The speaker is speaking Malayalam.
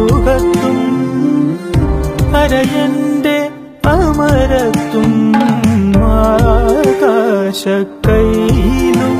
സുഖത്തും അരയന്റെ അമരത്തും ആകാശക്കൈയിലും